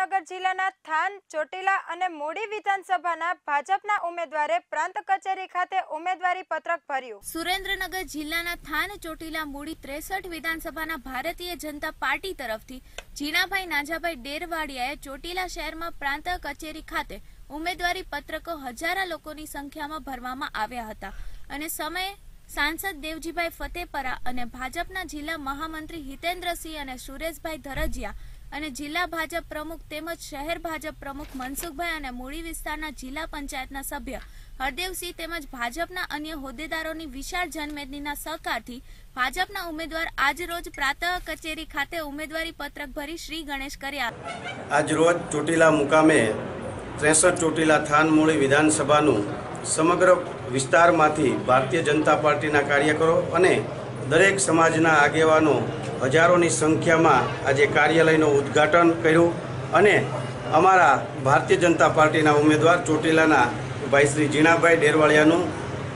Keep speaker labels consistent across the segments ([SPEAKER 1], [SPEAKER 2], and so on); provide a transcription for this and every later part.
[SPEAKER 1] સુરેન્દ્રનગર જિલ્લાના થાન, ચોટીલા અને મૂડી વિધાનસભાના ભાજપના ઉમેદવારે પ્રાંત કચેરી ખાતે ઉમેદવારી પત્રક ભર્યું.
[SPEAKER 2] સુરેન્દ્રનગર જિલ્લાના થાન, ચોટીલા, મૂડી ત્રેસઠ વિધાનસભાના ભારતીય જનતા પાર્ટી તરફથી જીણાભાઈ નાજાભાઈ ડેરવાડિયાએ ચોટીલા શહેરમાં પ્રાંત કચેરી ખાતે ઉમેદવારી પત્રકો હજારા લોકોની સંખ્યામાં ભરવામાં આવ્યા હતા અને સમયે સાંસદ દેવજીભાઈ ફતેપરા અને ભાજપના જિલ્લા મહામંત્રી હિતેન્દ્રસિંહ અને સુરેશભાઈ ધરજીયા અને જિલ્લા ભાજપ પ્રમુખ તેમજ શહેર ભાજપ પ્રમુખ મનસુખભાઈ અને મૂળી વિસ્તારના જિલ્લા પંચાયતના સભ્ય હરદેવસિંહ તેમજ ભાજપના અન્ય હોદ્દેદારોની વિશાળ જનમેદનીના સહકારથી ભાજપના ઉમેદવાર આજ રોજ પ્રાતઃ કચેરી ખાતે ઉમેદવારી પત્રક ભરી શ્રી ગણેશ કર્યા.
[SPEAKER 3] આજરોજ ચોટીલા મુકામે ત્રેસઠ ચોટીલા થાનમૂળી વિધાનસભાનું સમગ્ર વિસ્તારમાંથી ભારતીય જનતા પાર્ટીના કાર્યકરો અને દરેક સમાજના આગેવાનો હજારોની સંખ્યામાં આજે કાર્યાલયનું ઉદ્ઘાટન કર્યું અને અમારા ભારતીય જનતા પાર્ટીના ઉમેદવાર ચોટીલાના ભાઈ શ્રી જીણાભાઈ ડેરવાળિયાનું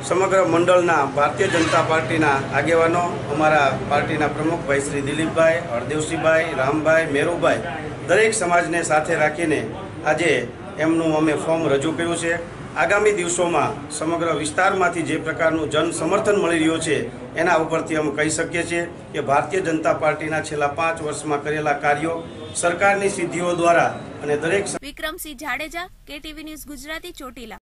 [SPEAKER 3] સમગ્ર મંડળના ભારતીય જનતા પાર્ટીના આગેવાનો, અમારા પાર્ટીના પ્રમુખ ભાઈ શ્રી દિલીપભાઈ, હરદેવસિંહભાઈ, રામભાઈ, મેરુભાઈ, દરેક સમાજને સાથે રાખીને આજે એમનું અમે ફોર્મ રજૂ કર્યું છે. આગામી દિવસોમાં સમગ્ર વિસ્તારમાંથી જે પ્રકારનું જન સમર્થન મળી રહ્યું છે, એના ઉપરથી અમે કહી શકીએ છીએ કે ભારતીય જનતા પાર્ટીના છેલ્લા પાંચ વર્ષમાં કરેલા કાર્યો સરકારની સિદ્ધિઓ દ્વારા અને દરેક
[SPEAKER 2] વિક્રમસિંહ જાડેજા, કેટીવી ન્યૂઝ ગુજરાતી ચોટીલા.